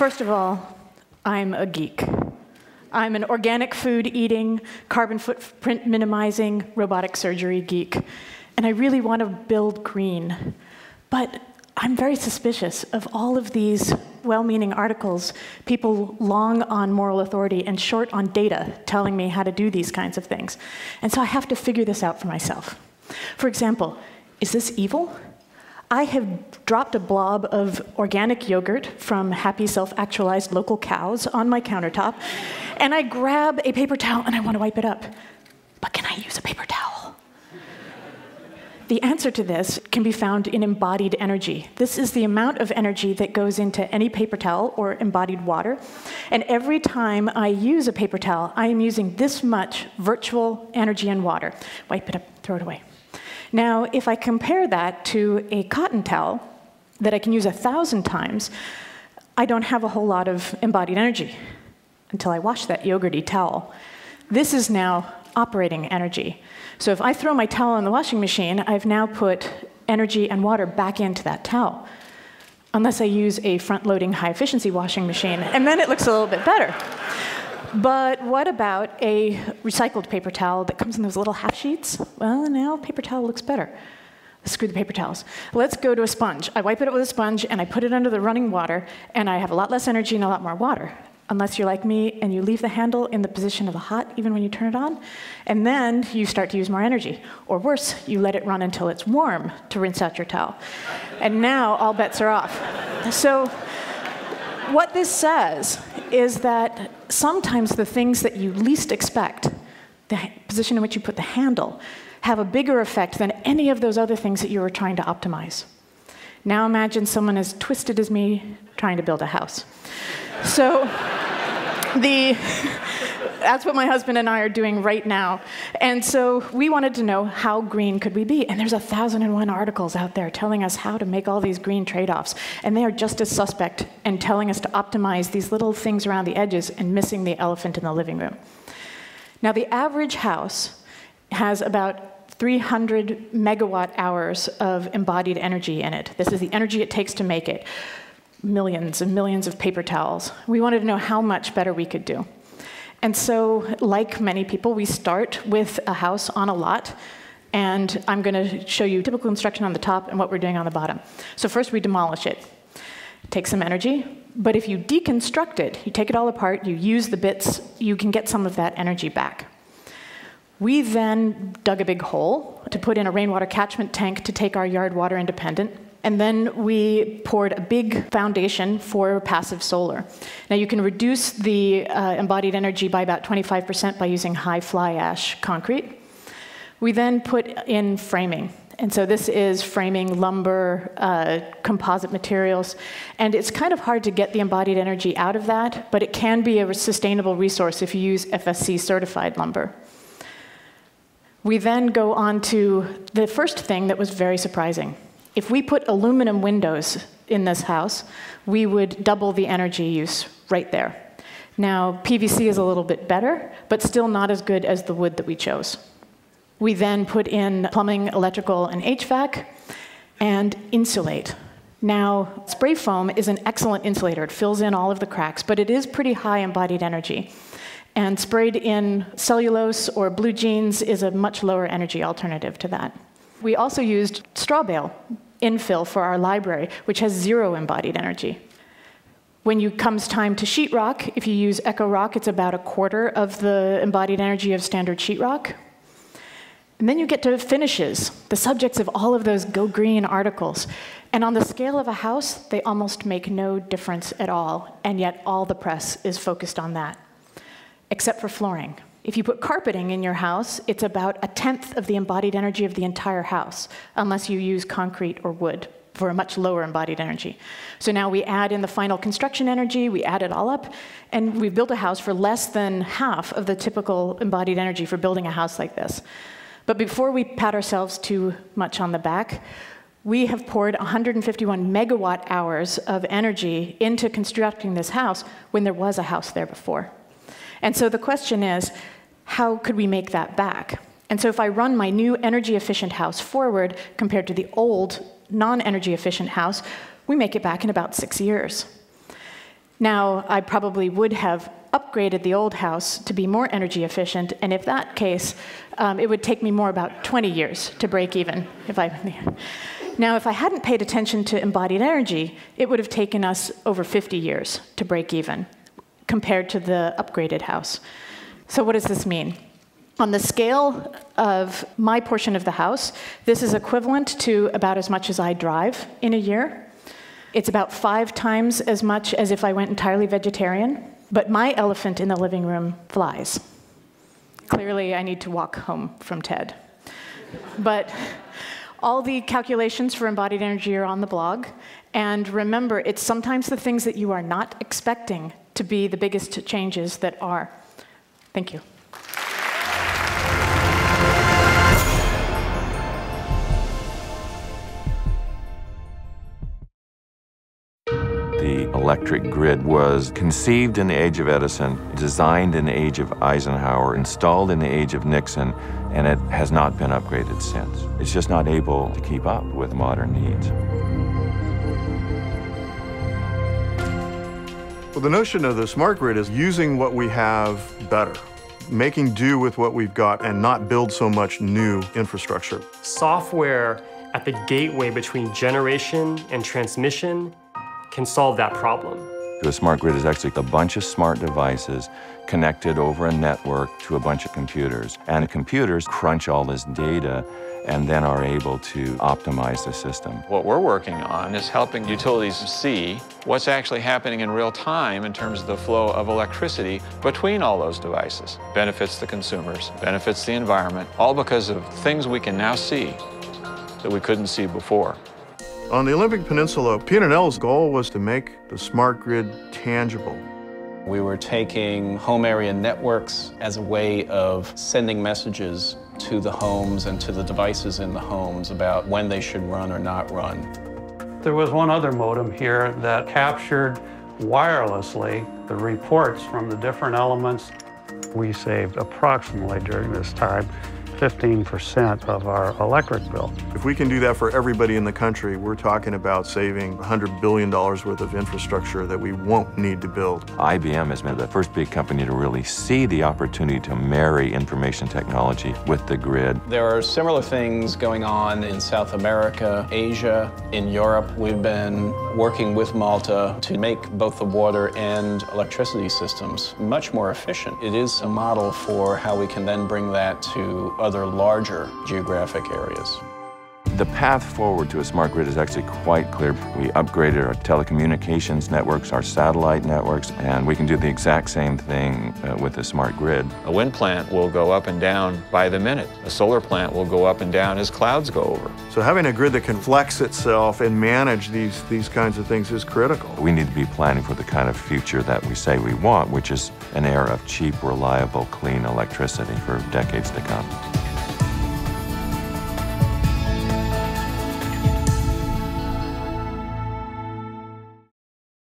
First of all, I'm a geek. I'm an organic food eating, carbon footprint minimizing, robotic surgery geek. And I really want to build green. But I'm very suspicious of all of these well meaning articles, people long on moral authority and short on data telling me how to do these kinds of things. And so I have to figure this out for myself. For example, is this evil? I have dropped a blob of organic yogurt from happy, self actualized local cows on my countertop, and I grab a paper towel and I want to wipe it up. But can I use a paper towel? The answer to this can be found in embodied energy. This is the amount of energy that goes into any paper towel or embodied water. And every time I use a paper towel, I am using this much virtual energy and water. Wipe it up, throw it away. Now, if I compare that to a cotton towel that I can use a thousand times, I don't have a whole lot of embodied energy until I wash that yogurty towel. This is now operating energy. So if I throw my towel in the washing machine, I've now put energy and water back into that towel. Unless I use a front loading high efficiency washing machine, and then it looks a little bit better. But what about a recycled paper towel that comes in those little half sheets? Well, now paper towel looks better. Screw the paper towels. Let's go to a sponge. I wipe it with a sponge and I put it under the running water, and I have a lot less energy and a lot more water. Unless you're like me and you leave the handle in the position of a hot even when you turn it on, and then you start to use more energy. Or worse, you let it run until it's warm to rinse out your towel. And now all bets are off. So, what this says is that sometimes the things that you least expect, the position in which you put the handle, have a bigger effect than any of those other things that you were trying to optimize. Now imagine someone as twisted as me trying to build a house. So, the that's what my husband and I are doing right now. And so we wanted to know how green could we be? And there's a thousand and one articles out there telling us how to make all these green trade-offs. And they are just as suspect and telling us to optimize these little things around the edges and missing the elephant in the living room. Now the average house has about 300 megawatt hours of embodied energy in it. This is the energy it takes to make it. Millions and millions of paper towels. We wanted to know how much better we could do. And so, like many people, we start with a house on a lot. And I'm going to show you typical construction on the top and what we're doing on the bottom. So first we demolish it. it. Takes some energy, but if you deconstruct it, you take it all apart, you use the bits, you can get some of that energy back. We then dug a big hole to put in a rainwater catchment tank to take our yard water independent. And then we poured a big foundation for passive solar. Now you can reduce the uh, embodied energy by about 25% by using high fly ash concrete. We then put in framing. And so this is framing, lumber, uh, composite materials. And it's kind of hard to get the embodied energy out of that, but it can be a sustainable resource if you use FSC certified lumber. We then go on to the first thing that was very surprising. If we put aluminum windows in this house, we would double the energy use right there. Now, PVC is a little bit better, but still not as good as the wood that we chose. We then put in plumbing, electrical, and HVAC, and insulate. Now, spray foam is an excellent insulator. It fills in all of the cracks, but it is pretty high embodied energy. And sprayed in cellulose or blue jeans is a much lower energy alternative to that. We also used straw bale infill for our library, which has zero embodied energy. When it comes time to sheetrock, if you use EcoRock, it's about a quarter of the embodied energy of standard sheetrock. And then you get to finishes, the subjects of all of those Go Green articles. And on the scale of a house, they almost make no difference at all, and yet all the press is focused on that, except for flooring. If you put carpeting in your house, it's about a tenth of the embodied energy of the entire house, unless you use concrete or wood for a much lower embodied energy. So now we add in the final construction energy, we add it all up, and we've built a house for less than half of the typical embodied energy for building a house like this. But before we pat ourselves too much on the back, We have poured 151 megawatt hours of energy into constructing this house when there was a house there before. And so the question is, how could we make that back? And so if I run my new energy efficient house forward compared to the old non energy efficient house, we make it back in about six years. Now, I probably would have upgraded the old house to be more energy efficient, and if that case, um, it would take me more about 20 years to break even. If I, now, if I hadn't paid attention to embodied energy, it would have taken us over 50 years to break even compared to the upgraded house. So, what does this mean? On the scale of my portion of the house, this is equivalent to about as much as I drive in a year. It's about five times as much as if I went entirely vegetarian. But my elephant in the living room flies. Clearly, I need to walk home from TED. But all the calculations for embodied energy are on the blog. And remember, it's sometimes the things that you are not expecting to be the biggest changes that are. Thank you. The electric grid was conceived in the age of Edison, designed in the age of Eisenhower, installed in the age of Nixon, and it has not been upgraded since. It's just not able to keep up with modern needs. The notion of the smart grid is using what we have better, making do with what we've got and not build so much new infrastructure. Software at the gateway between generation and transmission can solve that problem. A smart grid is actually a bunch of smart devices connected over a network to a bunch of computers. And the computers crunch all this data and then are able to optimize the system. What we're working on is helping utilities see what's actually happening in real time in terms of the flow of electricity between all those devices. Benefits the consumers, benefits the environment, all because of things we can now see that we couldn't see before. On the Olympic Peninsula, PNNL's goal was to make the smart grid tangible. We were taking home area networks as a way of sending messages to the homes and to the devices in the homes about when they should run or not run. There was one other modem here that captured wirelessly the reports from the different elements. We saved approximately during this time 15% of our electric bill. If we can do that for everybody in the country, we're talking about saving $100 billion worth of infrastructure that we won't need to build. IBM has been the first big company to really see the opportunity to marry information technology with the grid. There are similar things going on in South America, Asia, in Europe. We've been working with Malta to make both the water and electricity systems much more efficient. It is a model for how we can then bring that to other other larger geographic areas. The path forward to a smart grid is actually quite clear. We upgraded our telecommunications networks, our satellite networks, and we can do the exact same thing uh, with a smart grid. A wind plant will go up and down by the minute. A solar plant will go up and down as clouds go over. So having a grid that can flex itself and manage these, these kinds of things is critical. We need to be planning for the kind of future that we say we want, which is an era of cheap, reliable, clean electricity for decades to come.